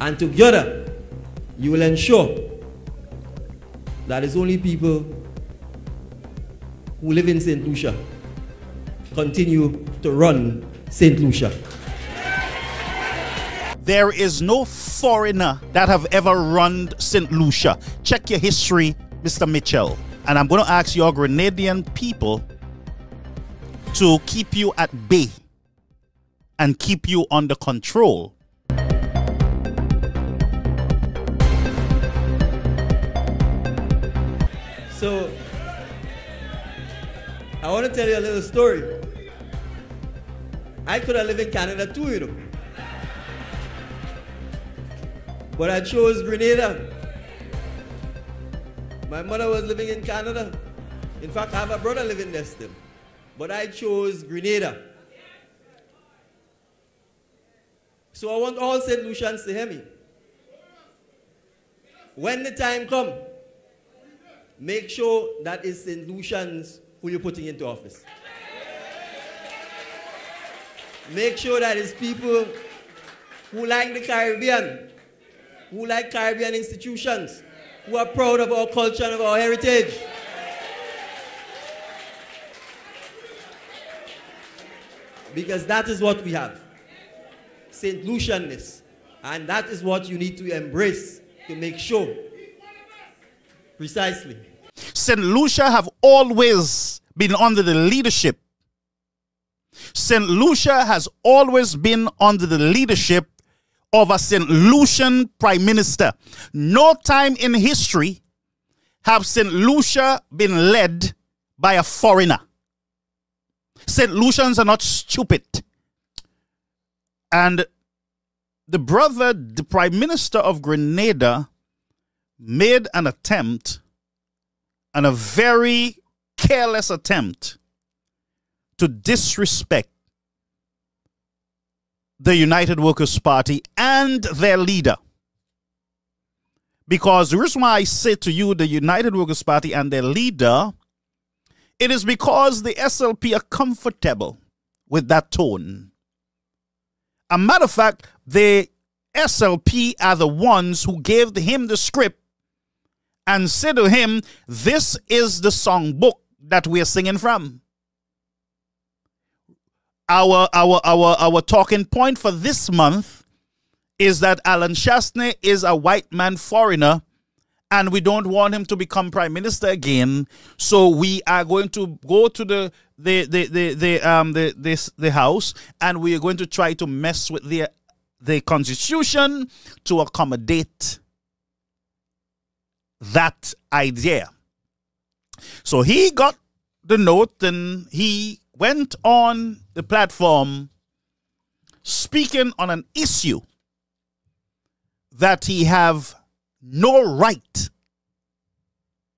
And together, you will ensure that it's only people who live in St. Lucia continue to run St. Lucia. There is no foreigner that have ever run St. Lucia. Check your history, Mr. Mitchell. And I'm going to ask your Grenadian people to keep you at bay and keep you under control. I want to tell you a little story. I could have lived in Canada too, you know. But I chose Grenada. My mother was living in Canada. In fact, I have a brother living there still. But I chose Grenada. So I want all St. Lucians to hear me. When the time comes, make sure that it's St. Lucians who you're putting into office. Make sure that it's people who like the Caribbean, who like Caribbean institutions, who are proud of our culture and of our heritage. Because that is what we have. St. Lucianness. And that is what you need to embrace to make sure. Precisely. St. Lucia have always been under the leadership. St. Lucia has always been under the leadership of a St. Lucian prime minister. No time in history have St. Lucia been led by a foreigner. St. Lucians are not stupid. And the brother, the prime minister of Grenada, made an attempt and a very careless attempt to disrespect the United Workers' Party and their leader. Because the reason why I say to you, the United Workers' Party and their leader, it is because the SLP are comfortable with that tone. A matter of fact, the SLP are the ones who gave him the script and said to him, This is the songbook that we're singing from. Our our our our talking point for this month is that Alan Chastanet is a white man foreigner and we don't want him to become prime minister again. So we are going to go to the the the the, the um the this the house and we are going to try to mess with the the constitution to accommodate that idea. So he got the note and he went on the platform speaking on an issue that he have no right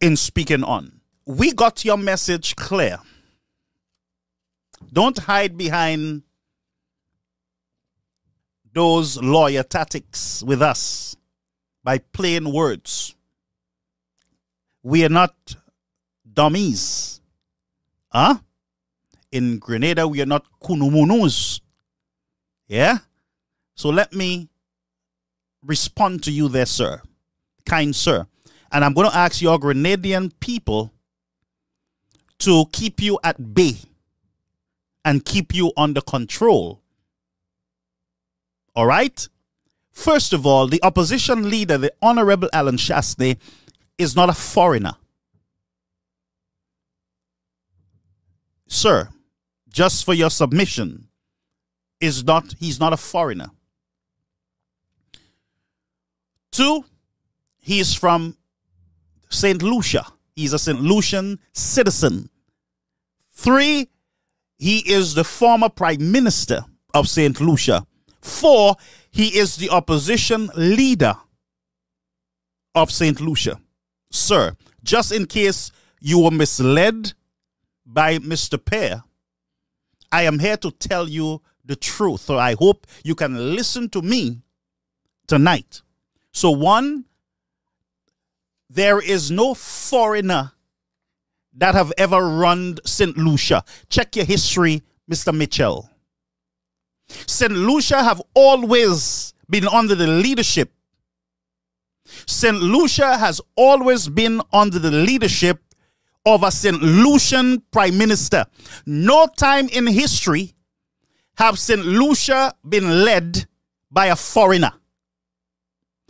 in speaking on. We got your message clear. Don't hide behind those lawyer tactics with us by plain words. We are not dummies. Huh? In Grenada, we are not kunumunus. Yeah? So let me respond to you there, sir kind sir. And I'm going to ask your Grenadian people to keep you at bay and keep you under control. All right? First of all, the opposition leader, the Honorable Alan Chastanet, is not a foreigner. Sir, just for your submission, is not he's not a foreigner. Two, he is from St. Lucia. He's a St. Lucian citizen. Three, he is the former prime minister of St. Lucia. Four, he is the opposition leader of St. Lucia. Sir, just in case you were misled by Mr. Pierre, I am here to tell you the truth. So I hope you can listen to me tonight. So, one, there is no foreigner that have ever run St. Lucia. Check your history, Mr. Mitchell. St. Lucia have always been under the leadership. St. Lucia has always been under the leadership of a St. Lucian prime minister. No time in history have St. Lucia been led by a foreigner.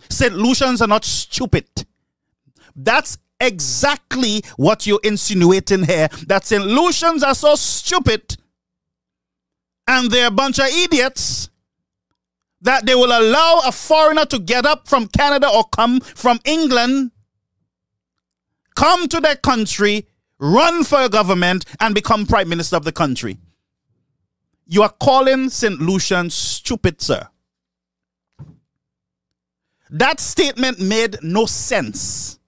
St. Lucians are not stupid. That's exactly what you're insinuating here. That St. Lucians are so stupid and they're a bunch of idiots that they will allow a foreigner to get up from Canada or come from England, come to their country, run for a government, and become prime minister of the country. You are calling St. Lucian stupid, sir. That statement made no sense.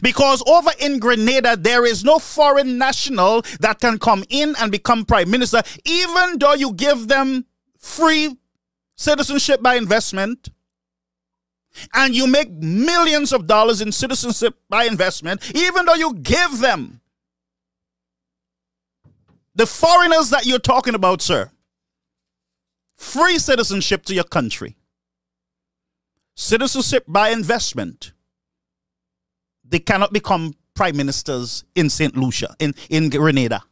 Because over in Grenada, there is no foreign national that can come in and become prime minister, even though you give them free citizenship by investment and you make millions of dollars in citizenship by investment, even though you give them the foreigners that you're talking about, sir, free citizenship to your country, citizenship by investment they cannot become prime ministers in St. Lucia, in, in Grenada.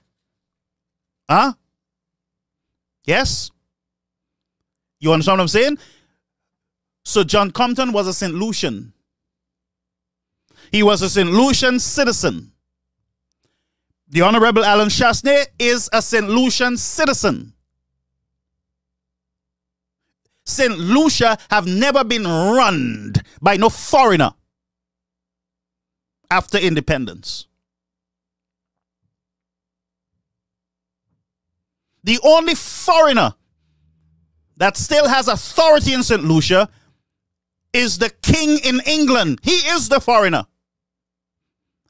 Huh? Yes? You understand what I'm saying? So John Compton was a St. Lucian. He was a St. Lucian citizen. The Honorable Alan Chastanet is a St. Lucian citizen. St. Lucia have never been run by no foreigner after independence. The only foreigner that still has authority in St. Lucia is the king in England. He is the foreigner.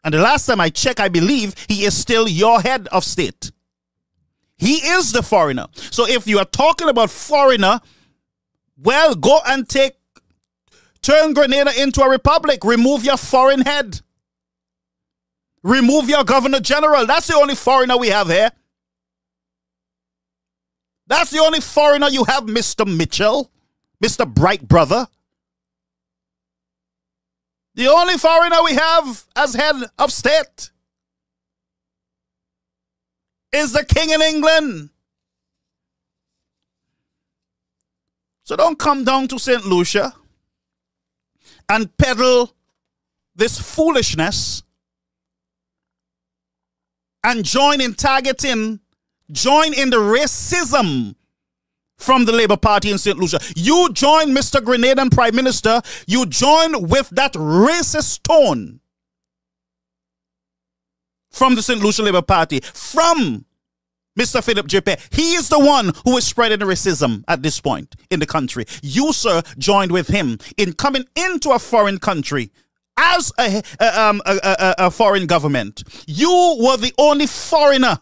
And the last time I checked, I believe he is still your head of state. He is the foreigner. So if you are talking about foreigner, well, go and take, turn Grenada into a republic, remove your foreign head. Remove your governor general. That's the only foreigner we have here. That's the only foreigner you have, Mr. Mitchell, Mr. Bright Brother. The only foreigner we have as head of state is the king in England. So don't come down to St. Lucia and peddle this foolishness and join in targeting, join in the racism from the Labour Party in St. Lucia. You join Mr. Grenadian Prime Minister, you join with that racist tone from the St. Lucia Labour Party, from Mr. Philip J. Pierre. He is the one who is spreading racism at this point in the country. You, sir, joined with him in coming into a foreign country as a, a, um, a, a foreign government. You were the only foreigner.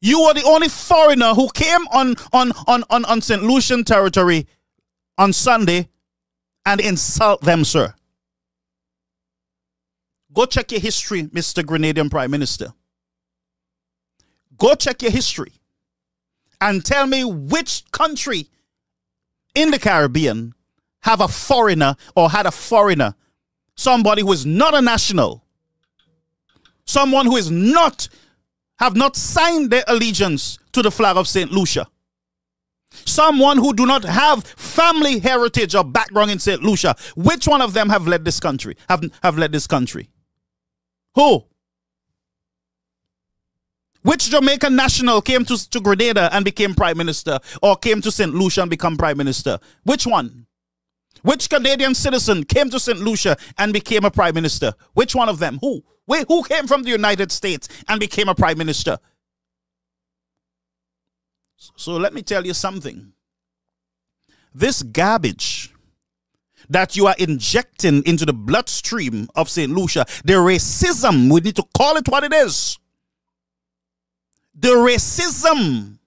You were the only foreigner who came on, on, on, on, on St. Lucian territory on Sunday and insult them, sir. Go check your history, Mr. Grenadian Prime Minister. Go check your history and tell me which country in the Caribbean have a foreigner or had a foreigner, somebody who is not a national, someone who is not, have not signed their allegiance to the flag of St. Lucia. Someone who do not have family heritage or background in St. Lucia. Which one of them have led this country? Have, have led this country? Who? Which Jamaican national came to, to Grenada and became prime minister or came to St. Lucia and become prime minister? Which one? Which Canadian citizen came to St. Lucia and became a prime minister? Which one of them? Who? Wait, who came from the United States and became a prime minister? So let me tell you something. This garbage that you are injecting into the bloodstream of St. Lucia, the racism, we need to call it what it is. The racism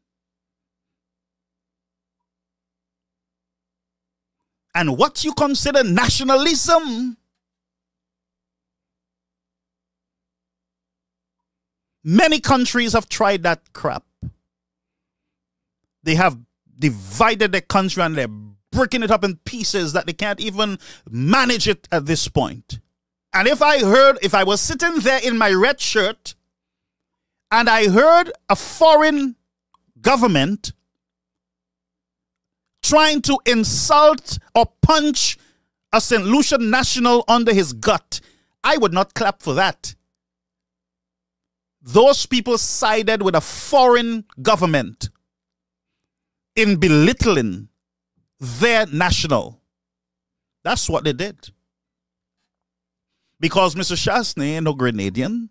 and what you consider nationalism. Many countries have tried that crap. They have divided the country and they're breaking it up in pieces that they can't even manage it at this point. And if I heard, if I was sitting there in my red shirt and I heard a foreign government trying to insult or punch a St. Lucian national under his gut, I would not clap for that. Those people sided with a foreign government in belittling their national. That's what they did. Because Mr. Chastanet ain't no Grenadian.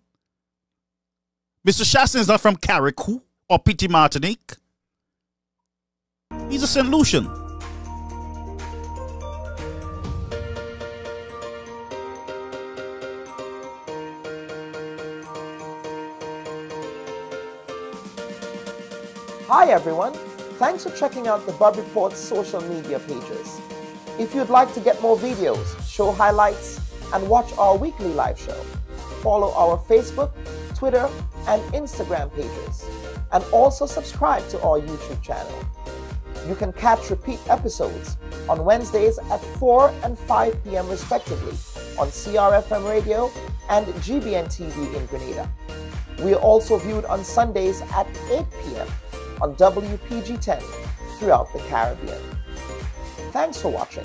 Mr. Chastanet is not from Carriacou or Petite Martinique. He's a St. Lucian. Hi everyone, thanks for checking out the Bubb Report's social media pages. If you'd like to get more videos, show highlights, and watch our weekly live show, follow our Facebook, Twitter, and Instagram pages, and also subscribe to our YouTube channel. You can catch repeat episodes on Wednesdays at 4 and 5 p.m. respectively on CRFM Radio and GBN TV in Grenada. We are also viewed on Sundays at 8 p.m. on WPG 10 throughout the Caribbean. Thanks for watching.